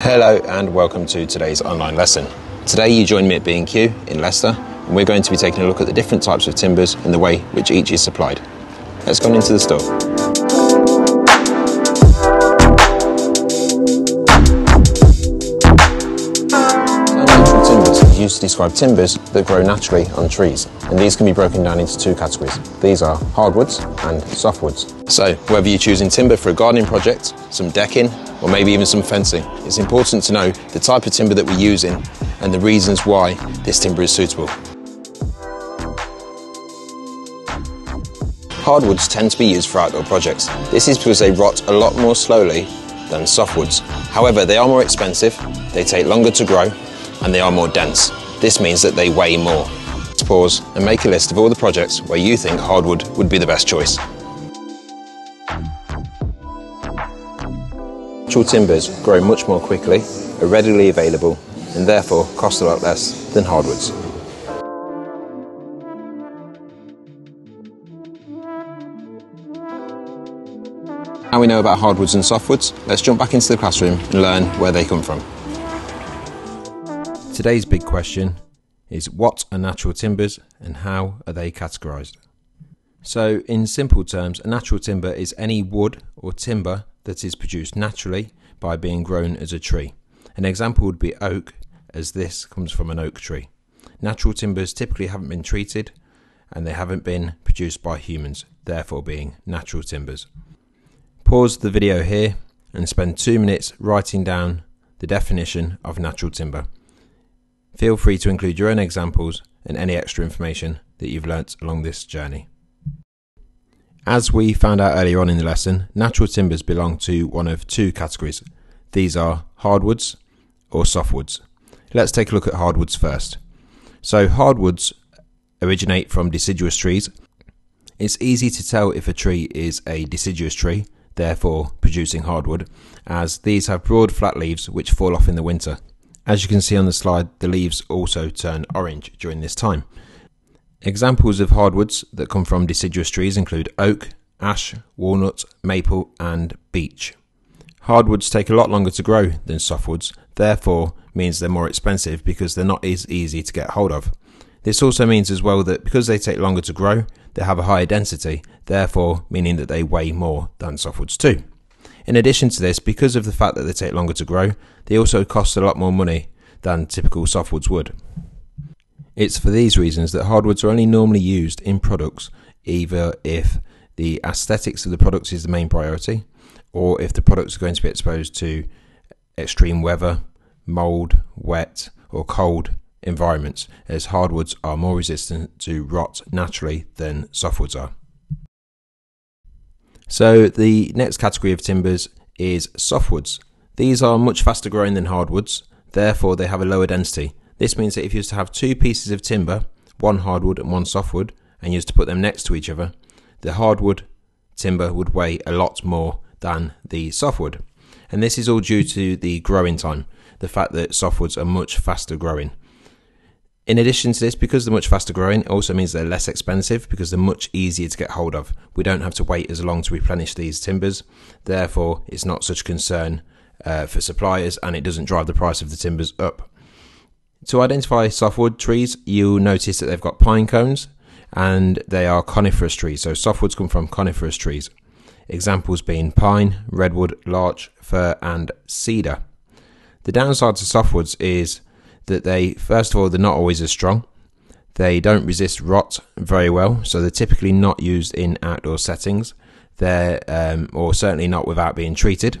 Hello and welcome to today's online lesson. Today you join me at B&Q in Leicester and we're going to be taking a look at the different types of timbers and the way which each is supplied. Let's go into the store. Used to describe timbers that grow naturally on trees, and these can be broken down into two categories. These are hardwoods and softwoods. So, whether you're choosing timber for a gardening project, some decking, or maybe even some fencing, it's important to know the type of timber that we're using and the reasons why this timber is suitable. Hardwoods tend to be used for outdoor projects. This is because they rot a lot more slowly than softwoods. However, they are more expensive, they take longer to grow, and they are more dense. This means that they weigh more. Let's pause and make a list of all the projects where you think hardwood would be the best choice. Natural timbers grow much more quickly, are readily available, and therefore cost a lot less than hardwoods. Now we know about hardwoods and softwoods, let's jump back into the classroom and learn where they come from. Today's big question is what are natural timbers and how are they categorised? So, in simple terms, a natural timber is any wood or timber that is produced naturally by being grown as a tree. An example would be oak, as this comes from an oak tree. Natural timbers typically haven't been treated and they haven't been produced by humans, therefore being natural timbers. Pause the video here and spend two minutes writing down the definition of natural timber. Feel free to include your own examples and any extra information that you've learnt along this journey. As we found out earlier on in the lesson, natural timbers belong to one of two categories. These are hardwoods or softwoods. Let's take a look at hardwoods first. So, hardwoods originate from deciduous trees. It's easy to tell if a tree is a deciduous tree therefore producing hardwood, as these have broad flat leaves which fall off in the winter. As you can see on the slide, the leaves also turn orange during this time. Examples of hardwoods that come from deciduous trees include oak, ash, walnut, maple, and beech. Hardwoods take a lot longer to grow than softwoods, therefore means they're more expensive because they're not as easy to get hold of. This also means as well that because they take longer to grow, they have a higher density, therefore meaning that they weigh more than softwoods too. In addition to this, because of the fact that they take longer to grow, they also cost a lot more money than typical softwoods would. It's for these reasons that hardwoods are only normally used in products either if the aesthetics of the products is the main priority, or if the products are going to be exposed to extreme weather, mold, wet, or cold environments, as hardwoods are more resistant to rot naturally than softwoods are. So, the next category of timbers is softwoods. These are much faster growing than hardwoods, therefore, they have a lower density. This means that if you used to have two pieces of timber, one hardwood and one softwood, and used to put them next to each other, the hardwood timber would weigh a lot more than the softwood. And this is all due to the growing time, the fact that softwoods are much faster growing. In addition to this, because they're much faster growing, it also means they're less expensive because they're much easier to get hold of. We don't have to wait as long to replenish these timbers, therefore, it's not such a concern uh, for suppliers and it doesn't drive the price of the timbers up. To identify softwood trees, you'll notice that they've got pine cones and they are coniferous trees. So, softwoods come from coniferous trees. Examples being pine, redwood, larch, fir, and cedar. The downside to softwoods is that they, first of all, they're not always as strong. They don't resist rot very well, so they're typically not used in outdoor settings. They're, um, or certainly not without being treated.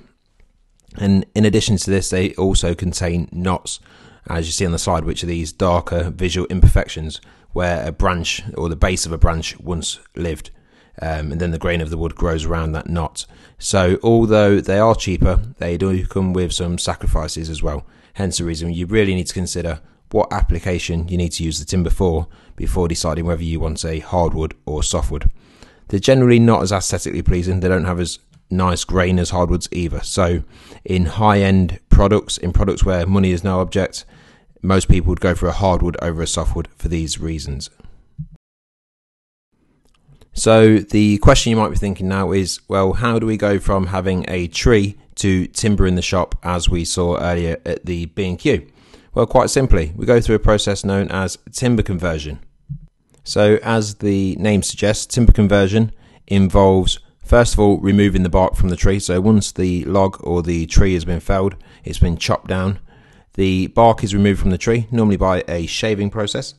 And in addition to this, they also contain knots, as you see on the slide, which are these darker visual imperfections where a branch or the base of a branch once lived. Um, and then the grain of the wood grows around that knot. So, although they are cheaper, they do come with some sacrifices as well. Hence the reason you really need to consider what application you need to use the timber for before deciding whether you want a hardwood or softwood. They're generally not as aesthetically pleasing, they don't have as nice grain as hardwoods either. So, in high end products, in products where money is no object, most people would go for a hardwood over a softwood for these reasons. So the question you might be thinking now is, well, how do we go from having a tree to timber in the shop as we saw earlier at the B&Q? Well, quite simply, we go through a process known as timber conversion. So as the name suggests, timber conversion involves first of all removing the bark from the tree. So once the log or the tree has been felled, it's been chopped down. The bark is removed from the tree, normally by a shaving process.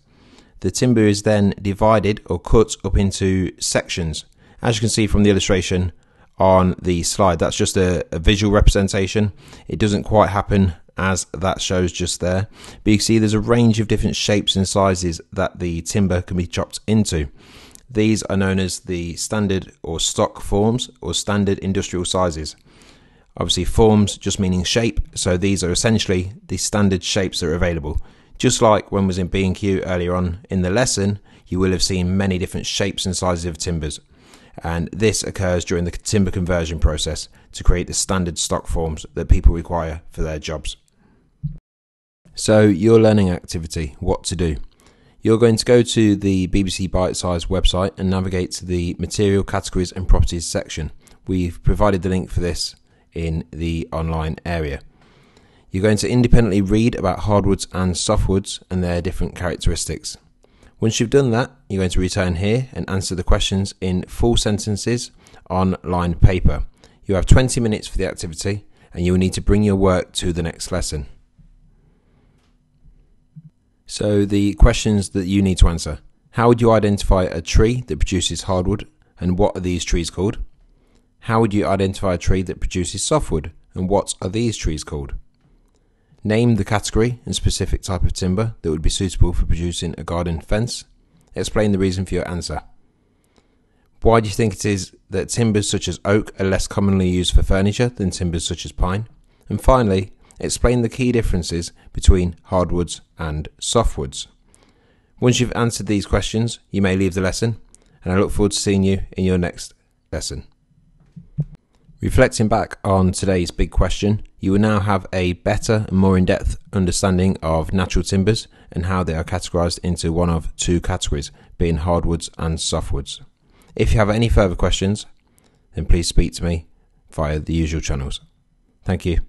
The timber is then divided or cut up into sections. As you can see from the illustration on the slide, that's just a, a visual representation. It doesn't quite happen as that shows just there. But you can see there's a range of different shapes and sizes that the timber can be chopped into. These are known as the standard or stock forms or standard industrial sizes. Obviously, forms just meaning shape, so these are essentially the standard shapes that are available. Just like when was in B&Q earlier on in the lesson, you will have seen many different shapes and sizes of timbers. And this occurs during the timber conversion process to create the standard stock forms that people require for their jobs. So, your learning activity, what to do. You're going to go to the BBC Bitesize website and navigate to the Material Categories and Properties section. We've provided the link for this in the online area. You're going to independently read about hardwoods and softwoods and their different characteristics. Once you've done that, you're going to return here and answer the questions in full sentences on lined paper. You have 20 minutes for the activity and you will need to bring your work to the next lesson. So, the questions that you need to answer How would you identify a tree that produces hardwood and what are these trees called? How would you identify a tree that produces softwood and what are these trees called? Name the category and specific type of timber that would be suitable for producing a garden fence. Explain the reason for your answer. Why do you think it is that timbers such as oak are less commonly used for furniture than timbers such as pine? And finally, explain the key differences between hardwoods and softwoods. Once you've answered these questions, you may leave the lesson, and I look forward to seeing you in your next lesson. Reflecting back on today's big question, you will now have a better and more in depth understanding of natural timbers and how they are categorized into one of two categories, being hardwoods and softwoods. If you have any further questions, then please speak to me via the usual channels. Thank you